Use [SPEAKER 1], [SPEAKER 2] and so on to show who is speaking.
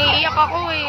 [SPEAKER 1] Naiiyak ako eh.